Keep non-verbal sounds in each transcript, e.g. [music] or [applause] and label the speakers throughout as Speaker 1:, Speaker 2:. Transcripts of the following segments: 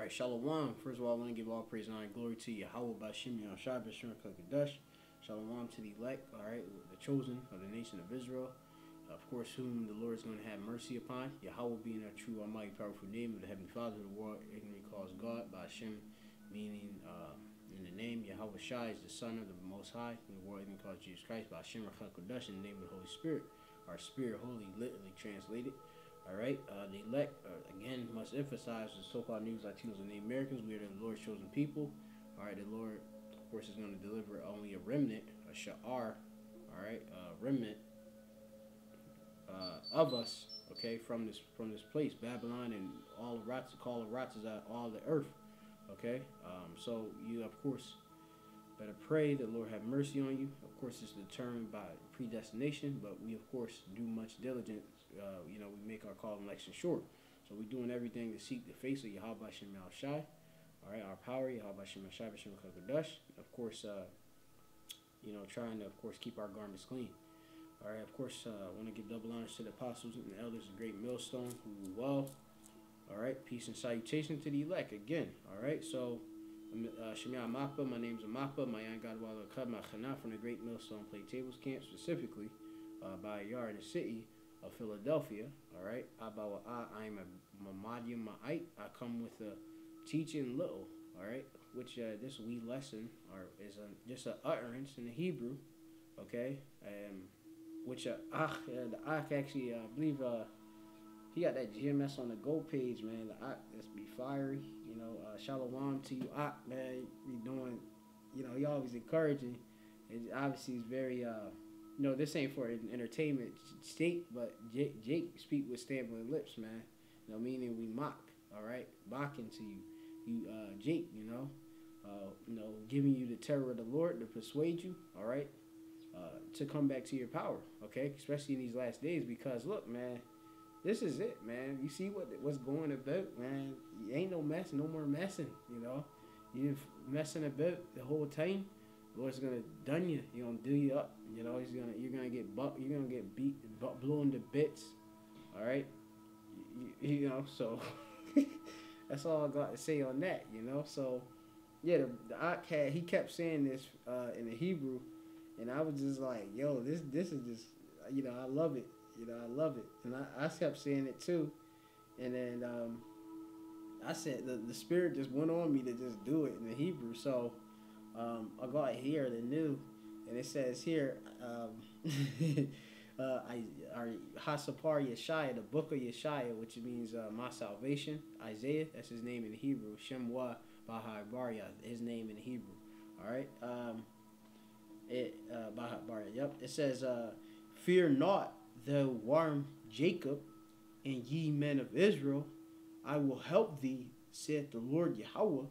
Speaker 1: All right, Shalom. First of all, I want to give all praise and honor and glory to Yahweh Bashim Yahshua Bashim Kakadash. Shalom to the elect, all right, the chosen of the nation of Israel. Of course, whom the Lord is going to have mercy upon. Yahweh being a true, almighty, powerful name of the Heavenly Father of the world, ignorantly calls God. Bashim, meaning uh, in the name, Yahweh Shai is the Son of the Most High, and the world even calls Jesus Christ. Bashim Kakadash, in the name of the Holy Spirit. Our spirit, holy, literally translated. All right, uh, the elect uh, again must emphasize the so-called news Latinos and the Americans. We are the Lord's chosen people. All right, the Lord, of course, is going to deliver only a remnant, a sha'ar, all right, a remnant uh, of us, okay, from this from this place, Babylon, and all the rats, call the rats is all the earth, okay. Um, so you, of course, better pray that Lord have mercy on you. Of course, it's determined by predestination, but we, of course, do much diligence uh, you know, we make our call and election short. So we're doing everything to seek the face of Yahweh Shem Shai. All right, our power, Yahweh Shem Shai, Shem Kakadash. Of course, uh, you know, trying to, of course, keep our garments clean. All right, of course, uh, I want to give double honors to the apostles and the elders of Great Millstone who well. All right, peace and salutation to the elect again. All right, so uh, Shemya Mappa, my name's Amapa, my Yan Godwala Kab, from the Great Millstone Plain Tables Camp, specifically uh, by yard in the city of Philadelphia. All right, Abawa I am a Mamadian Ma'ite. I come with a teaching little. All right, which uh, this wee lesson or is a, just an utterance in the Hebrew. Okay, um, which uh, uh, the Ach actually, uh, I believe, uh, he got that GMS on the Go page, man. The Ach, that's be fiery. You know, uh, shalom to you, Ach, man. You doing, you know, he always encouraging. It obviously is very, uh, no, this ain't for an entertainment state, but Jake, Jake speak with stamping lips, man. Know, meaning we mock, all right, mocking to you, you, uh, Jake. You know, uh, you know, giving you the terror of the Lord to persuade you, all right, uh, to come back to your power, okay, especially in these last days. Because look, man, this is it, man. You see what what's going about, man. You ain't no mess, no more messing. You know, you messing about the whole time. Lord's gonna done you. He's gonna do you up. You know, he's gonna you're gonna get bu- you're gonna get beat, bu- blown to bits. All right, you, you know. So [laughs] that's all I got to say on that. You know. So yeah, the, the Ak he kept saying this uh, in the Hebrew, and I was just like, yo, this this is just you know I love it. You know I love it, and I, I kept saying it too, and then um, I said the the spirit just went on me to just do it in the Hebrew. So um, I got here the new, and it says here, um, [laughs] uh, I are Hasapar Yeshaya, the book of Yeshaya, which means uh, my salvation. Isaiah, that's his name in Hebrew. Shemwa Bahai Barya, his name in Hebrew. All right. Um, it uh, Bahai Barya. Yep. It says, uh, "Fear not, the worm Jacob, and ye men of Israel, I will help thee," saith the Lord Yahweh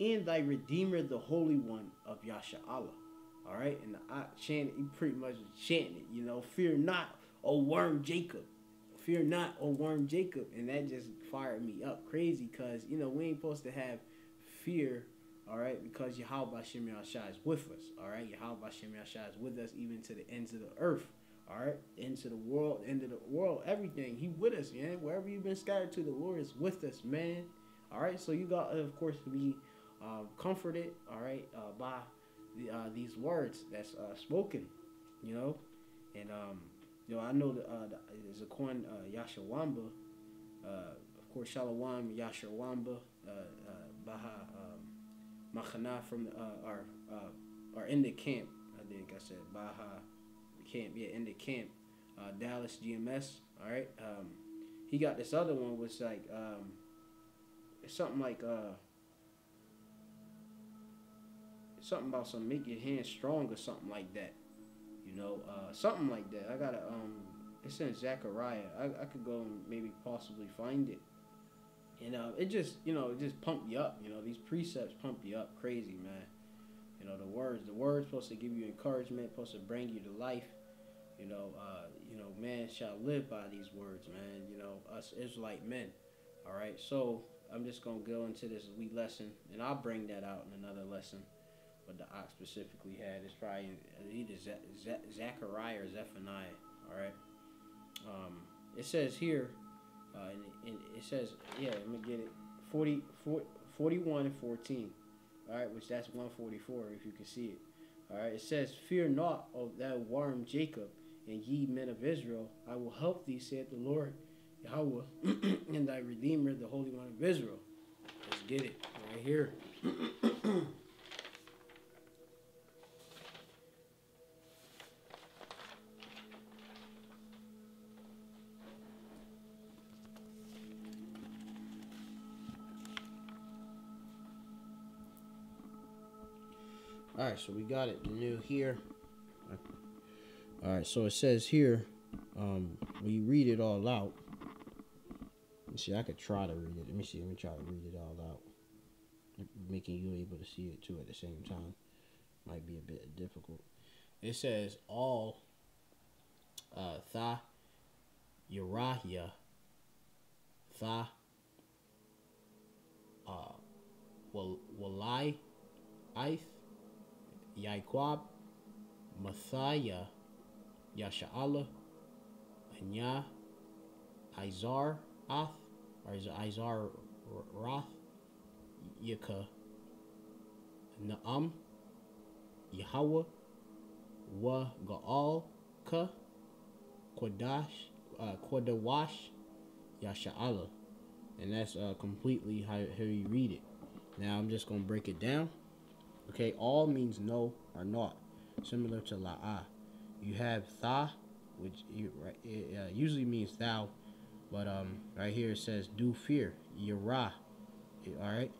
Speaker 1: and thy Redeemer, the Holy One of Yasha Allah. All right, and I chant you pretty much chanting it, you know, fear not, O worm Jacob. Fear not, O worm Jacob. And that just fired me up crazy because, you know, we ain't supposed to have fear, all right, because Yahweh Shem Yahshua is with us, all right? Yahweh Shem Yahshua is with us even to the ends of the earth, all right? Into the world, end of the world, everything. He with us, man. Wherever you've been scattered to, the Lord is with us, man. All right, so you got, of course, to be uh, comforted, all right, uh, by the, uh, these words that's uh, spoken, you know, and um, you know I know that uh, there's a coin uh, Yashawamba, of course Shalawam, Yashawamba, Baha um, Machana from our or in the camp. I think I said Baha camp, yeah, in the camp, Dallas GMS. All right, um, he got this other one was like um, something like uh something about some make your hands strong or something like that. You know, uh, something like that. I gotta um, it's in Zechariah. I, I could go and maybe possibly find it. And uh, it just you know it just pump you up. You know these precepts pump you up crazy, man. You know the words. The words supposed to give you encouragement, supposed to bring you to life. You know, uh, you know, man shall live by these words, man. You know, us Israelite men. All right, so I'm just gonna go into this wee lesson, and I'll bring that out in another lesson what the ox specifically had. is probably either Zechariah or Zephaniah. All right. Um, it says here, uh, and, and, it says, yeah, let me get it. 40, 40, 41 and 14. All right, which that's 144 if you can see it. All right, it says, Fear not of that worm Jacob, and ye men of Israel, I will help thee, saith the Lord Yahweh, [clears throat] and thy Redeemer, the Holy One of Israel. Let's get it right here. [clears throat] All right, so we got it new here. All right, so it says here, um, we read it all out. Let's see, I could try to read it. Let me see. Let me try to read it all out, making you able to see it too at the same time. Might be a bit difficult. It says all uh, tha Uriah tha uh, Walai Ith Yaquab, Mathia, Yasha'ala, Anya, Izar, Ath, or is it Izar Roth, Yaka, Naam, Yahweh, Wa Gaal, Ka, Quadash, uh, Yasha'ala. And that's uh, completely how, how you read it. Now I'm just going to break it down. Okay, all means no or not, similar to la'a. You have tha, which uh, usually means thou, but um, right here it says do fear, yara. All right,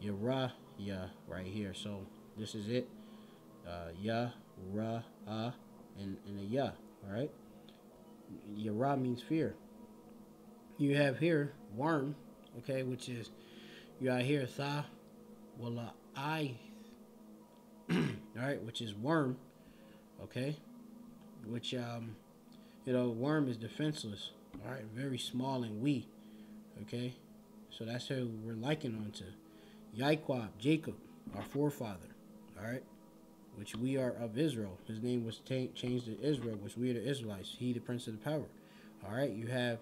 Speaker 1: yara, ya, right here. So this is it. Uh, ya, ra, ah, and and a ya. All right. Yara means fear. You have here worm, okay, which is you got here tha, wala I [clears throat] all right, which is worm, okay, which um, you know, worm is defenseless, all right, very small and wee, okay, so that's who we're liking onto, Yaquab, Jacob, our forefather, all right, which we are of Israel. His name was changed to Israel, which we are the Israelites. He, the Prince of the Power. All right, you have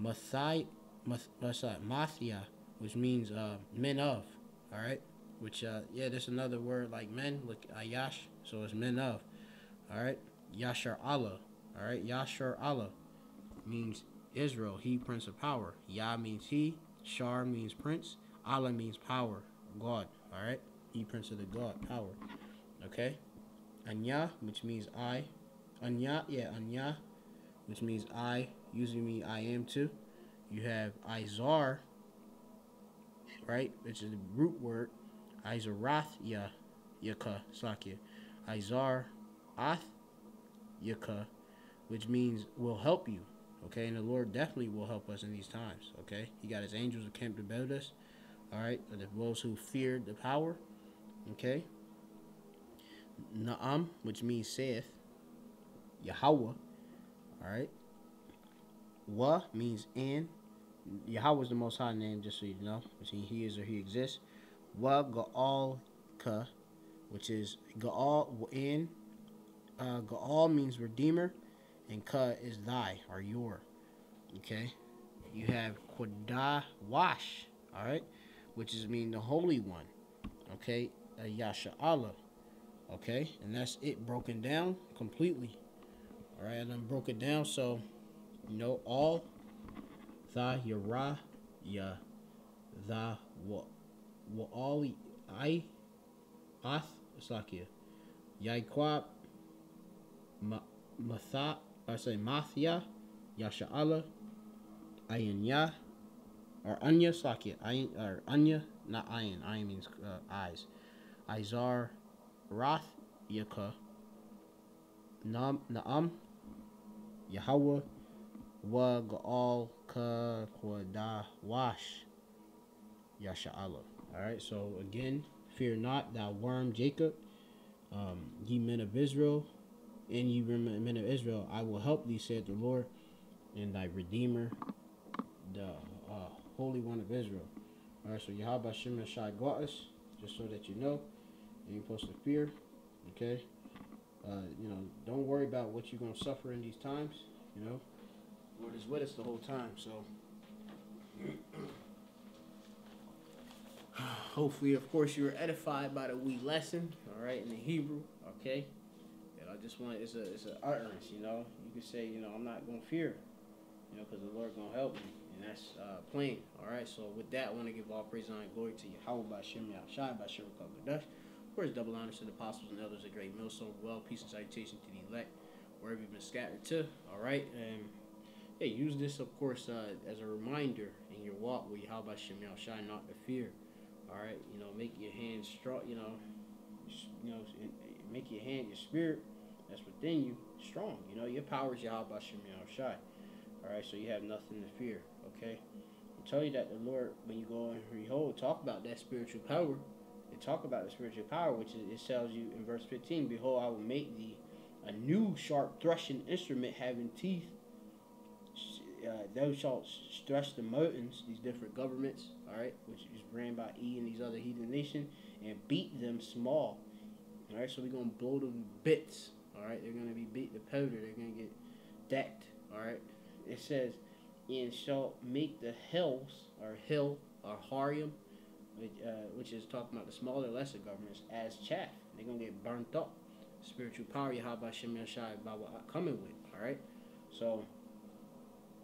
Speaker 1: Mathai, Math, Mathia, which means uh, men of. All right, which uh yeah there's another word like men look ayash so it's men of all right? Yashar allah all right? Yashar allah means israel he prince of power. Yah means he shar means prince allah means power god all right? He prince of the god power okay? Anya which means i anya yeah anya which means i usually mean i am too. You have izar right which is the root word Izarath ya Yaka Sakya. Izar Ath Yaka, which means will help you. Okay, and the Lord definitely will help us in these times. Okay, He got His angels encamped about us. All right, the those who feared the power. Okay, Naam, which means saith Yahweh. All right, Wa means in. Yahweh is the Most High name, just so you know, He is or He exists. Wa Gaal Ka, which is Gaal in. Uh, Gaal means redeemer, and Ka is thy or your. Okay, you have Wash, all right, which is mean the Holy One. Okay, uh, Yasha Allah. Okay, and that's it broken down completely. All right, and I broke it down so you know all. Tha Yara Ya Tha What Wa'ali I Ath Sakia Yaiquab Matha I say Mathia Yasha'ala Ayanya or Anya Sakia Ayin or Anya not Ayin Ayin means uh, eyes Izar Rath Yaka Nam Naam Yahweh Wa Gaal Ka Kwada Wash Yasha'ala all right, so again, fear not, thou worm Jacob, um, ye men of Israel, and ye men of Israel, I will help thee, said the Lord, and thy Redeemer, the uh, Holy One of Israel. All right, so Yahweh Shem Shai got us, just so that you know, you ain't supposed to fear, okay? Uh, you know, don't worry about what you're going to suffer in these times, you know? Lord is with us the whole time, so. [clears throat] hopefully, of course, you were edified by the wee lesson, all right, in the Hebrew, okay. And I just want it's a it's an utterance, you know. You can say, you know, I'm not gonna fear, you know, because the Lord gonna help me, and that's uh, plain, all right. So with that, I want to give all praise, and glory to Yahweh by Shem Shai by Shem Kadash. Of course, double honors to the apostles and elders, a great millstone, well, peace and salutation to the elect, wherever you've been scattered to, all right. And yeah, use this, of course, uh, as a reminder in your walk with by Shem Shai, not to fear. All right, you know, make your hands strong. You know, you know, make your hand, your spirit that's within you strong. You know, your power is Yahweh Shem Shai. All right, so you have nothing to fear. Okay, I tell you that the Lord, when you go and behold, talk about that spiritual power. And talk about the spiritual power, which is, it tells you in verse 15, Behold, I will make thee a new sharp threshing instrument having teeth uh, thou shalt stretch the mountains, these different governments, all right, which is ran by E and these other heathen nations, and beat them small. All right, so we're gonna blow them bits. All right, they're gonna be beat the powder. They're gonna get decked. All right, it says, and shall make the hills or hill or harium, which, uh, which is talking about the smaller, lesser governments, as chaff. They're gonna get burnt up. Spiritual power, Yahweh Shem Shai, coming with. All right, so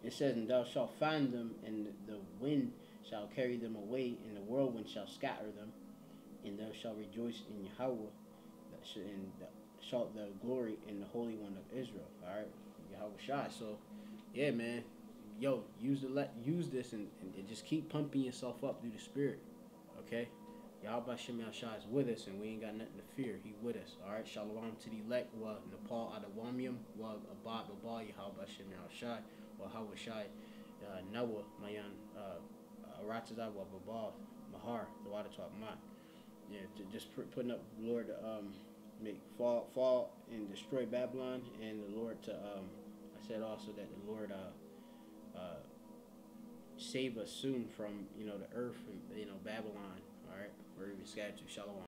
Speaker 1: it says, And thou shalt find them, and the wind shall carry them away, and the whirlwind shall scatter them, and thou shalt rejoice in Yahweh, and shalt thou glory in the Holy One of Israel. All right, Yahweh Shai. So, yeah, man, yo, use the let use this and, and, just keep pumping yourself up through the Spirit. Okay. Yahweh Shem Shai is with us, and we ain't got nothing to fear. He with us. All right. Shalom to the elect. Wa Nepal Adawamium. Wa Abad Babal Yahweh Shem Shai wa Hawashai uh, Nawa Mayan Arataza wa Baba Mahar the water talk ma. Yeah, to just putting up the Lord um, make fall fall and destroy Babylon and the Lord to um, I said also that the Lord uh, uh, save us soon from you know the earth and you know Babylon. All right, where we scattered to Shalom.